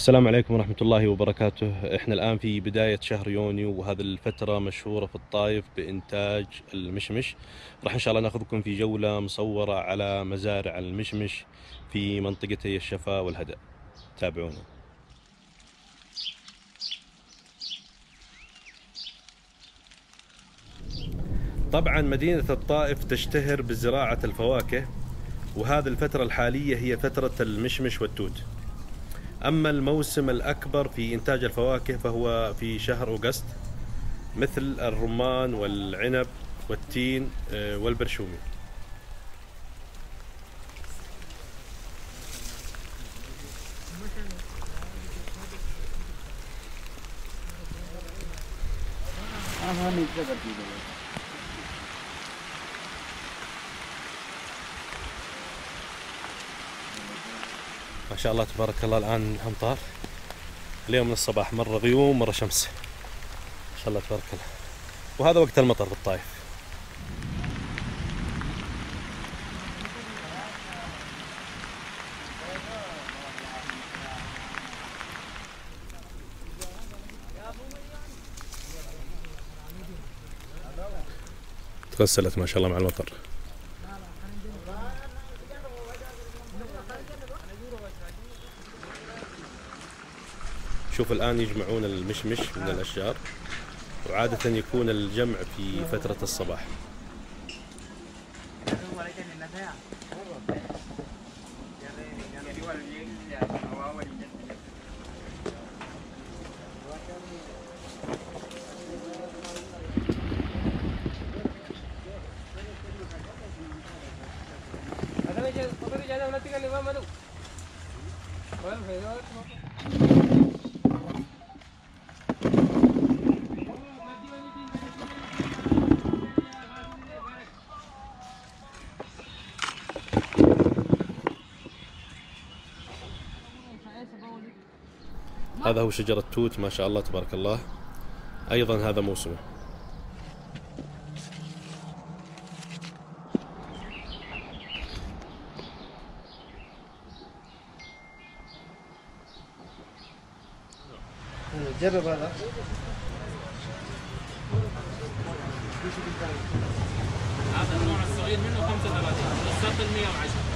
السلام عليكم ورحمة الله وبركاته. إحنا الآن في بداية شهر يونيو وهذه الفترة مشهورة في الطايف بإنتاج المشمش. راح إن شاء الله ناخذكم في جولة مصورة على مزارع المشمش في منطقتي الشفا والهدأ. تابعونا. طبعا مدينة الطائف تشتهر بزراعة الفواكه وهذه الفترة الحالية هي فترة المشمش والتوت. أما الموسم الأكبر في إنتاج الفواكه فهو في شهر أوغست مثل الرمان والعنب والتين آه، والبرشومي. ما شاء الله تبارك الله الآن أمطار اليوم من الصباح مرة غيوم مرة شمس. ما شاء الله تبارك الله. وهذا وقت المطر في الطايف تغسلت ما شاء الله مع المطر. شوف الآن يجمعون المشمش من الأشجار وعادة يكون الجمع في فترة الصباح. هذا هو شجرة توت ما شاء الله تبارك الله. أيضا هذا موسمه جرب هذا. هذا النوع الصغير منه 35 الصغر 110